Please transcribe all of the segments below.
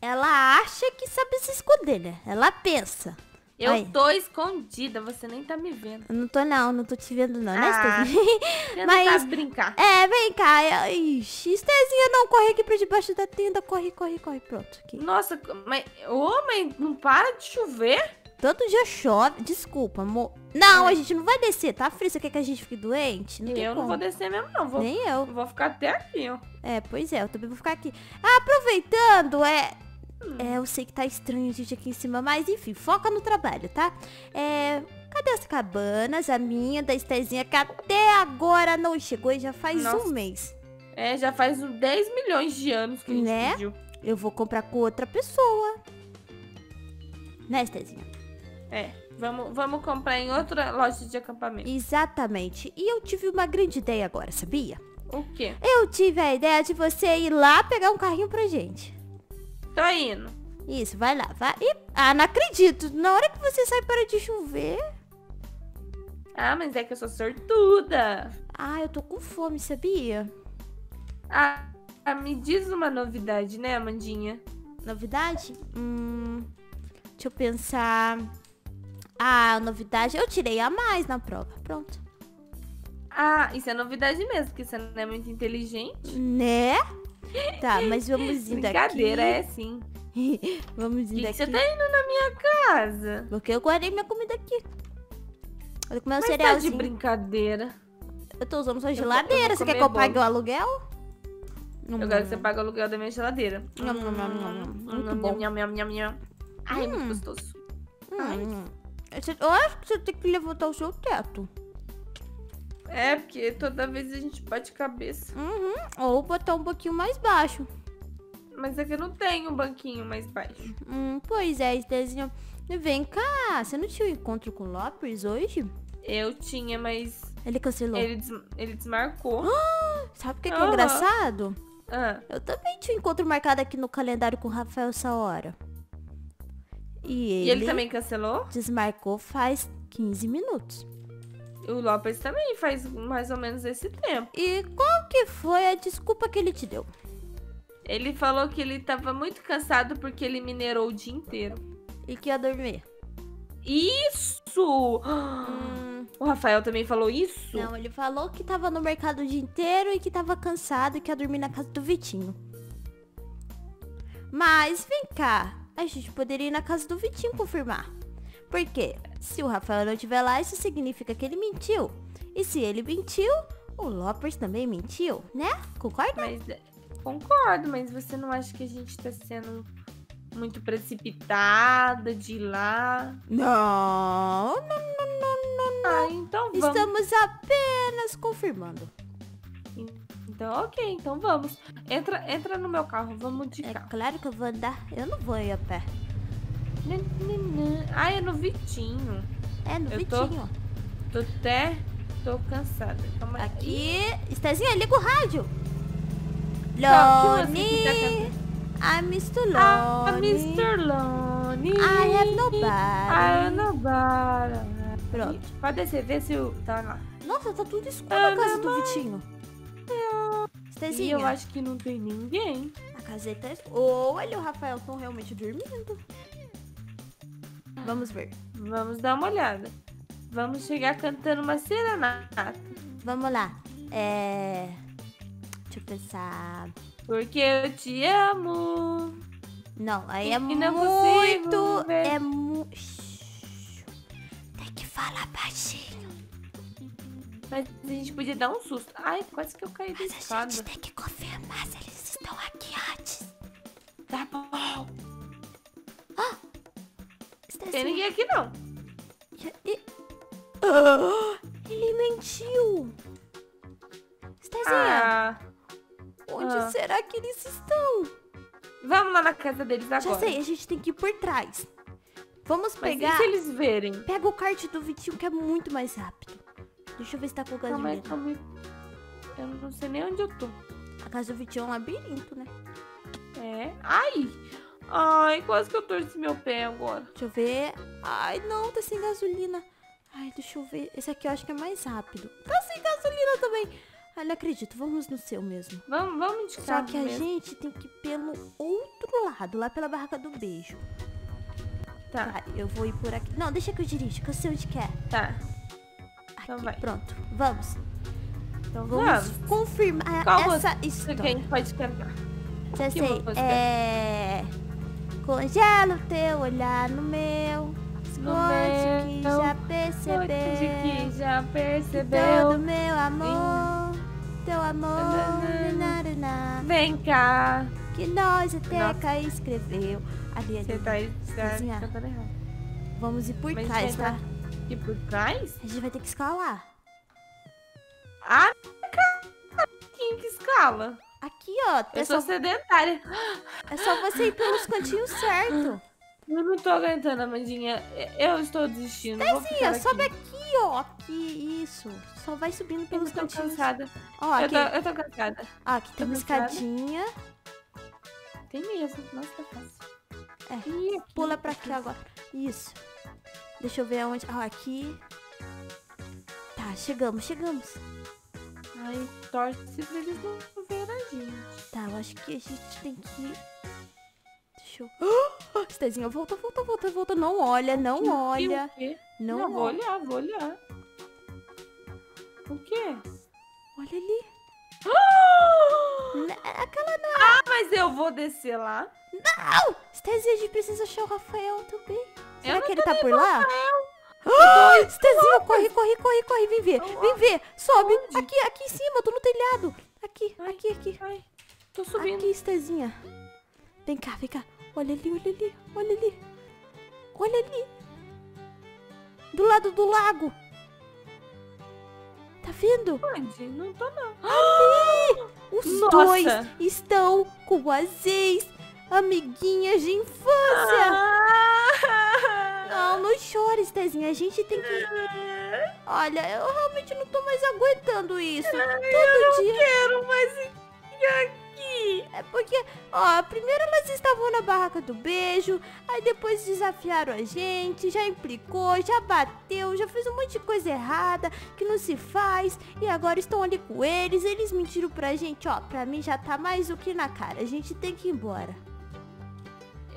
Ela acha que sabe se esconder, né? Ela pensa. Eu Aí. tô escondida, você nem tá me vendo. Eu não tô não, não tô te vendo não, né, Ah, Estezinha? Tenta Mas- brincar. É, vem cá. Ixi, Estezinha não corre aqui pra debaixo da tenda. Corre, corre, corre. Pronto. Aqui. Nossa, mas... Ô, mas não para de chover? Todo dia chove. Desculpa, amor. Não, É. a gente não vai descer, tá, Fri? Você quer que a gente fique doente? Não eu não como. vou descer mesmo, não. Vou, Nem eu. vou ficar até aqui, ó. É, pois é, eu também vou ficar aqui. Ah, aproveitando, é... É, eu sei que tá estranho a gente aqui em cima, mas enfim, foca no trabalho, tá? É... Cadê as cabanas? A minha, da Estezinha, que até agora não chegou e já faz Nossa. um mês. É, já faz uns 10 milhões de anos que a gente Né? pediu. Eu vou comprar com outra pessoa. Né, Estezinha? É, vamos, vamos comprar em outra loja de acampamento. Exatamente. E eu tive uma grande ideia agora, sabia? O quê? Eu tive a ideia de você ir lá pegar um carrinho pra gente. Tô indo. Isso, vai lá, vai. E, ah, não acredito. Na hora que você sai para de chover. Ah, mas é que eu sou sortuda. Ah, eu tô com fome, sabia? Ah, ah, me diz uma novidade, né, Amandinha? Novidade? Hum. Deixa eu pensar. Ah, novidade. Eu tirei a mais na prova. Pronto. Ah, isso é novidade mesmo, porque você não é muito inteligente. Né? Tá, mas vamos indo Brincadeira, é aqui. sim. vamos indo que, que aqui. você tá indo na minha casa? Porque eu guardei minha comida aqui. Vou comer um Mas tá de brincadeira. Eu tô usando sua eu geladeira. Você quer que eu pague bolo. o aluguel? Hum, Eu quero que você pague o aluguel da minha geladeira. Nham, nham, nham, nham. Muito bom. nham, nham, nham, nham. Ai, é Hum. muito gostoso. Hum, Você- Eu acho que você tem que levantar o seu teto. É, porque toda vez a gente bate cabeça. Uhum. Ou botar um pouquinho mais baixo. Mas é que eu não tenho um banquinho mais baixo. Hum, pois é, Estezinha. Vem cá, você não tinha um encontro com o Lopes hoje? Eu tinha, mas Ele cancelou. ele, des- ele desmarcou. Sabe o que, que é engraçado? Ah, Eu também tinha um encontro marcado aqui no calendário com o Rafael essa hora. E ele, e ele também cancelou? desmarcou faz 15 minutos. O Lopes também faz mais ou menos esse tempo. E qual que foi a desculpa que ele te deu? Ele falou que ele tava muito cansado porque ele minerou o dia inteiro. E que ia dormir? Isso! Hum, O Rafael também falou isso? não, ele falou que tava no mercado o dia inteiro e que tava cansado e que ia dormir na casa do Vitinho. Mas vem cá, a gente poderia ir na casa do Vitinho confirmar. Porque se o Rafael não estiver lá, isso significa que ele mentiu. E se ele mentiu, o Lopers também mentiu, né? Concorda? Mas é, concordo, mas você não acha que a gente tá sendo muito precipitada de ir lá? Não, não, não, não, não. Ah, então vamos. Estamos apenas confirmando. Então, ok, então vamos. Entra, entra no meu carro, vamos de É carro. claro que eu vou andar. Eu não vou ir a pé. Ah, é no Vitinho. É no Eu tô- Vitinho. Tô até. tô cansada. Calma. Aqui, Estezinha, liga o rádio. Qual que música Lone, que tá cantando? I'm Mr. Ah, Lone. Mr. I have I nobody. have nobody. Pronto. Pode descer, vê se o. Tá lá. Nossa, tá tudo escuro Ah, na casa do. Vitinho. E Estezinha, eu acho que não tem ninguém. a caseta é. Ou e o Rafael estão realmente dormindo. Vamos ver. Vamos dar uma olhada. Vamos chegar cantando uma serenata. Vamos lá. É... Deixa eu pensar. Porque eu te amo. Não, aí é não muito... É mu... Tem que falar baixinho. Mas a gente podia dar um susto. Ai, quase que eu caí da Mas a escada. gente tem que confirmar se eles estão aqui antes. Tá bom. Tem ninguém aqui não. E- Ah, ele mentiu. Estezinha, Ah, onde ah. será que eles estão? vamos lá na casa deles agora. Já sei, a gente tem que ir por trás. Vamos Mas pegar... e se eles verem? Pega o kart do Vitinho que é muito mais rápido. Deixa eu ver se tá com Calma aí, gasolina. calma aí. Eu não sei nem onde eu tô. A casa do Vitinho é um labirinto, né? É. Ai! Ai, quase que eu torci meu pé agora. Deixa eu ver. Ai, não, tá sem gasolina. Ai, deixa eu ver. Esse aqui eu acho que é mais rápido. Tá sem gasolina também. Ah, não acredito, vamos no seu mesmo. Vamos, vamos de Só que a mesmo. gente tem que ir pelo outro lado, lá pela barraca do beijo. Tá, Tá, eu vou ir por aqui. Não, deixa que eu dirijo, que eu sei onde quer. tá. Aqui, Então vai. pronto. Vamos. Então Vamos vamos. confirmar Qual essa história. gente pode cantar? Já sei. É. Congela o teu olhar no meu. Esconde que meu. já percebeu. que já Todo percebeu. meu amor. Teu amor. nananana, Vem cá. Que nós até Nossa. cá escreveu. Ali, ali. Você tá, tá cantando errado. Vamos ir por Mas trás, tá? E por trás? A gente vai ter que escalar. Ah, quem que escala? Aqui, ó. É Eu só, sou sedentária. é só você ir pelos cantinhos certo. Eu não tô aguentando, Amandinha. Eu estou desistindo. Ó, sobe aqui. aqui, ó. Aqui, isso. Só vai subindo Eu pelos tô cantinhos. cansada. Ó, Eu aqui, tô, eu tô cansada. ó, aqui tem tô uma cansada. escadinha. Tem mesmo. Nossa, tá fácil. É, aqui, Pula pra cá agora. Isso. Deixa eu ver aonde. Ó, aqui. Tá, chegamos, chegamos. Ai, torce pra eles não verem. Tá, eu acho que a gente tem que. Deixa eu. Oh, Estezinha, volta, volta, volta, volta. Não olha, não E olha. o quê? Não, Não, vou olha. olhar, vou olhar. O quê? Olha ali. Né, Aquela não. Ah, mas eu vou descer lá. Não! Estezinha, a gente precisa achar o Rafael também. Será Eu que ele tá por lá? Rafael. Ah, Estezinha, corre, corre, corre, corre. Vem ver, vem ver. Sobe. Onde? Aqui, aqui em cima, tô no telhado. Aqui, Ai. aqui, aqui. Ai, tô subindo. Aqui, Estezinha. Vem cá, vem cá. Olha ali, olha ali, olha ali. Olha ali. Do lado do lago. Tá vendo? Onde? Não tô, não. Os Nossa. dois estão com as ex-amiguinhas de infância. Ah! Não, não chore, Estezinha. A gente tem que... Olha, eu realmente não tô mais aguentando isso. eu Todo não dia... quero mais ficar aqui. É porque, ó, primeiro elas estavam na barraca do beijo, aí depois desafiaram a gente, já implicou, já bateu, já fez um monte de coisa errada que não se faz, e agora estão ali com eles, eles mentiram pra gente, ó, pra mim já tá mais do que na cara, a gente tem que ir embora.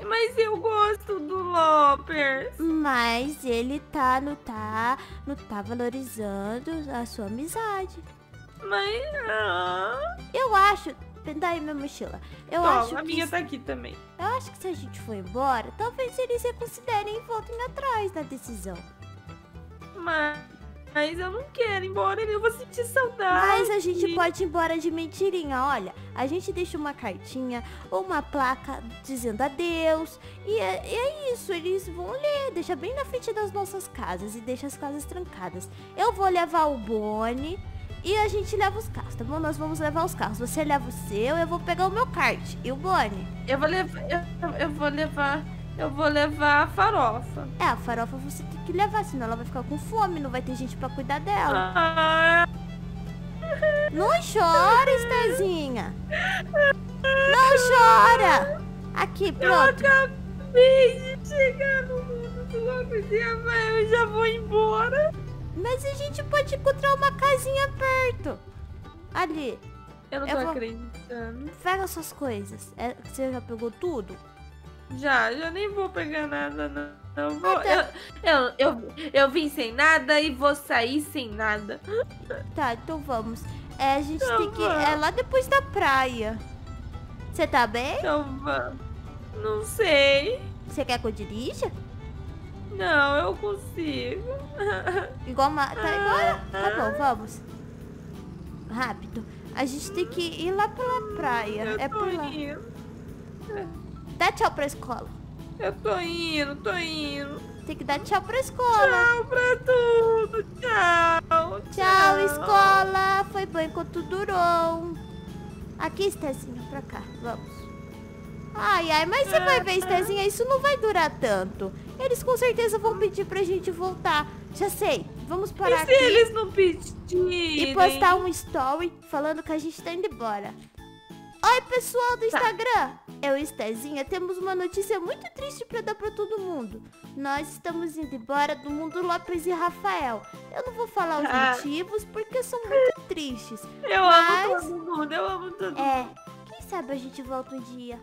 Mas eu gosto do Lopers. Mas ele tá, não tá, não tá valorizando a sua amizade. Mas. Ah, Eu acho, daí minha mochila, eu toma, acho a que minha tá aqui também. Eu acho que se a gente for embora, talvez eles reconsiderem e voltem atrás da decisão. Mas, mas eu não quero ir embora, eu vou sentir saudade. Mas a gente pode ir embora de mentirinha, olha. A gente deixa uma cartinha ou uma placa dizendo adeus. E é, é isso, eles vão ler, deixa bem na frente das nossas casas e deixa as casas trancadas. Eu vou levar o Boni e a gente leva os carros, tá bom? Nós vamos levar os carros. Você leva o seu, eu vou pegar o meu kart. E o Boni? Eu vou levar. Eu, eu vou levar. Eu vou levar a farofa. É, a farofa você tem que levar, senão ela vai ficar com fome, não vai ter gente pra cuidar dela. Ah, Não chora, Estezinha. Não chora. Aqui, eu pronto. acabei de chegar no mundo do Lopes e Rafael, eu já vou embora. Mas a gente pode encontrar uma casinha perto. Ali, Eu não Eu tô vou- acreditando. pega suas coisas. É, você já pegou tudo? Já, já nem vou pegar nada, não. Eu, vou, Ah, tá. eu, eu, eu, eu vim sem nada e vou sair sem nada. Tá, então vamos. É, a gente Então tem que... É lá depois da praia. Você tá bem? Então vamos. Não sei. Você quer que eu dirija? Não, eu consigo. Igual uma... Tá igual... Tá bom, vamos. Rápido. A gente tem que ir lá pela praia. Eu é tô por lá. indo. Dá tchau pra escola. Eu tô indo, tô indo. Tem que dar tchau pra escola. Tchau pra tudo. Tchau. Enquanto durou. Aqui, Estezinha, pra cá. Vamos. Ai, ai, mas você vai ver, Estezinha, isso não vai durar tanto. Eles com certeza vão pedir pra gente voltar. Já sei. Vamos parar E se aqui eles não pedirem? e postar um story falando que a gente tá indo embora. Oi, pessoal do Tá. Eu e Stezinha temos uma notícia muito triste pra dar pra todo mundo. Nós estamos indo embora do mundo Lopes e Rafael. Eu não vou falar os Ah. motivos porque são muito tristes. Eu Mas- amo todo mundo, eu amo todo mundo. É, quem sabe a gente volta um dia.